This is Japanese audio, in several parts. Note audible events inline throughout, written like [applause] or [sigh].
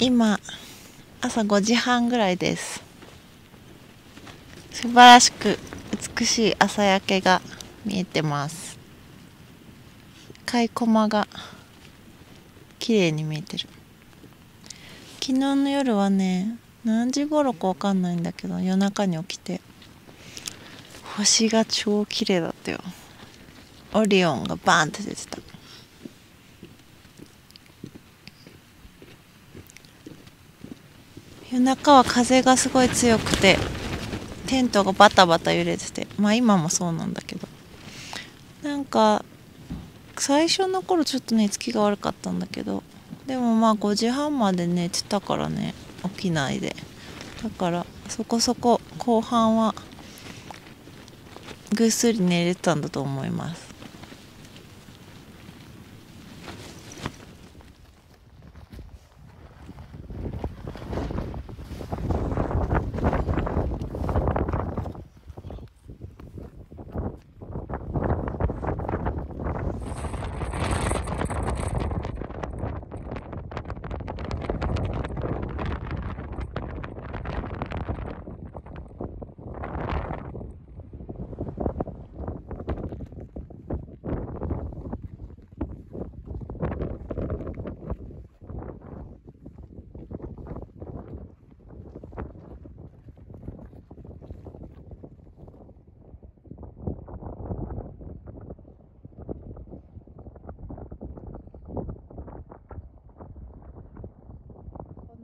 今朝5時半ぐらいです。素晴らしく美しい朝焼けが見えてます。赤い駒が綺麗に見えてる。昨日の夜はね何時頃か分かんないんだけど夜中に起きて星が超綺麗だったよ。オリオンがバーンって出てた。夜中は風がすごい強くてテントがバタバタ揺れててまあ今もそうなんだけど。なんか最初の頃ちょっと寝つきが悪かったんだけどでもまあ5時半まで寝てたからね起きないで。だからそこそこ後半はぐっすり寝れたんだと思います。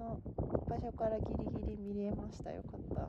の場所からギリギリ見れました。よかった。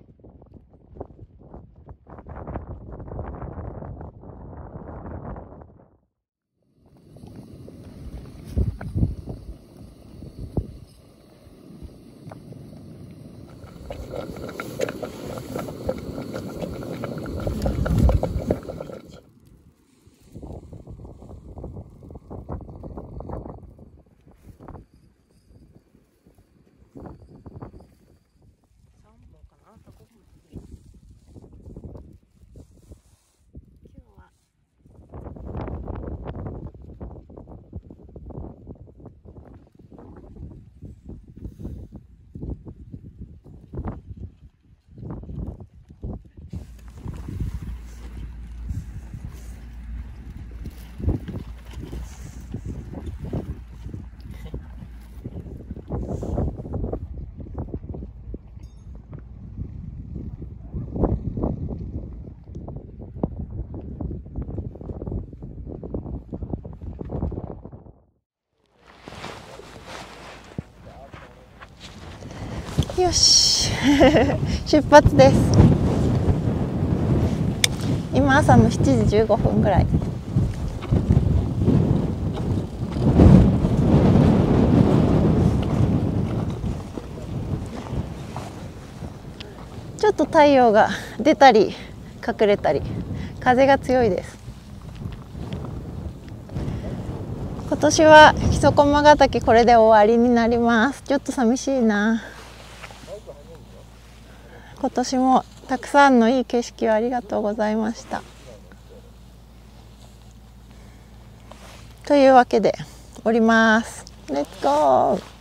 よし。[laughs] 出発です。今朝の7時15分ぐらい。ちょっと太陽が出たり隠れたり風が強いです。今年は木曽駒ヶ岳これで終わりになります。ちょっと寂しいな。今年もたくさんのいい景色をありがとうございました。というわけで降ります。レッツゴー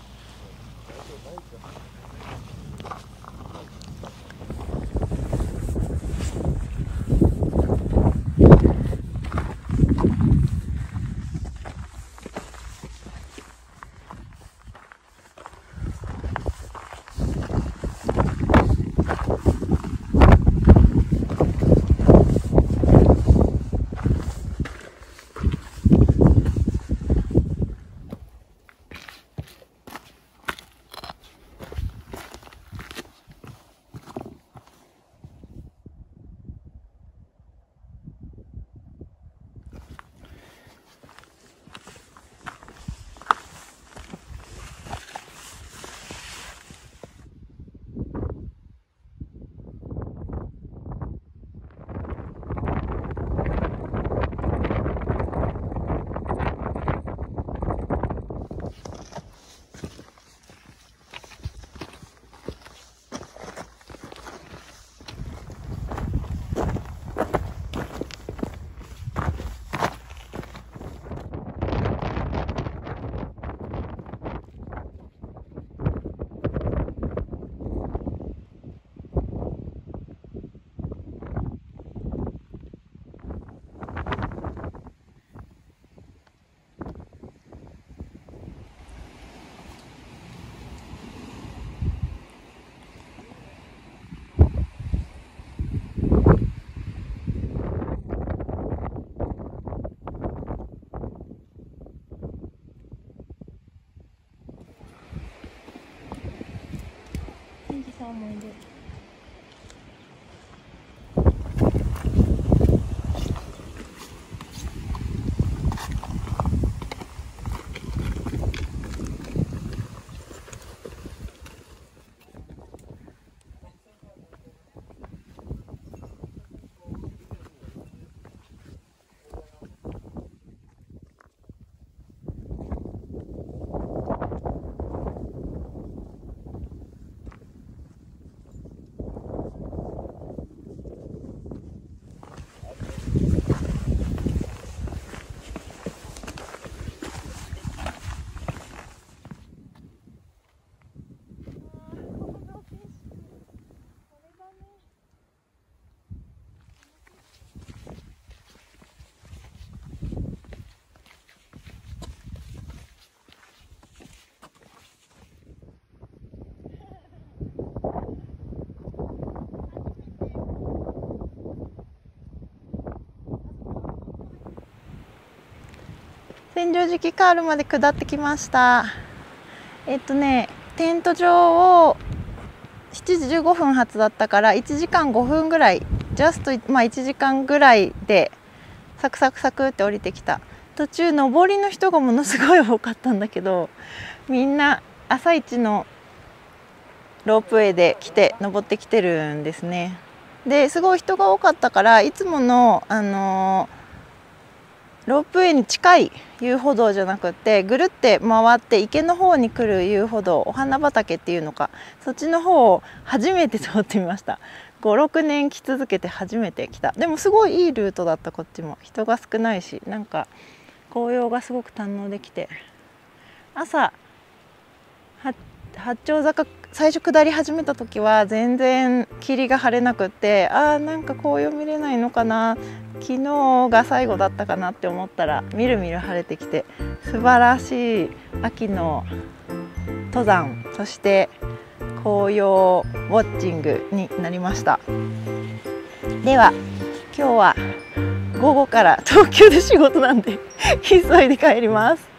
千畳敷カールまで下ってきました。えっとねテント場を7時15分発だったから1時間5分ぐらいジャスト、まあ、1時間ぐらいでサクサクサクって降りてきた。途中上りの人がものすごい多かったんだけどみんな朝一のロープウェイで来て登ってきてるんですね。ですごい人が多かったからいつもの、あのー、ロープウェイに近い遊歩道じゃなくてぐるって回って池の方に来る遊歩道お花畑っていうのかそっちの方を初めて通ってみました。56年来続けて初めて来た。でもすごいいいルートだったこっちも。人が少ないしなんか紅葉がすごく堪能できて。朝八丁坂最初下り始めた時は全然霧が晴れなくってあーなんか紅葉見れないのかな。昨日が最後だったかなって思ったらみるみる晴れてきて素晴らしい秋の登山そして紅葉ウォッチングになりました。では今日は午後から東京で仕事なんで [laughs] 急いで帰ります。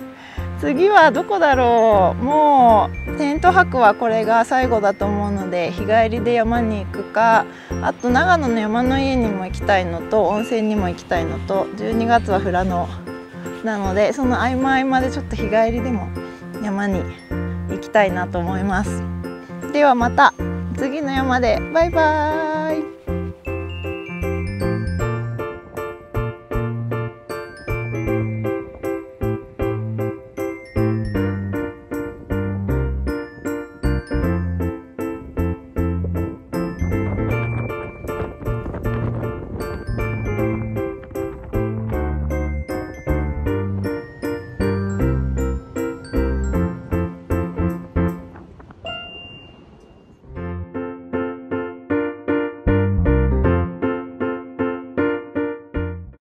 次はどこだろう。もうテント泊はこれが最後だと思うので日帰りで山に行くかあと長野の山の家にも行きたいのと温泉にも行きたいのと12月は富良野なのでその合間合間でちょっと日帰りでも山に行きたいなと思います。ではまた次の山で。バイバーイ。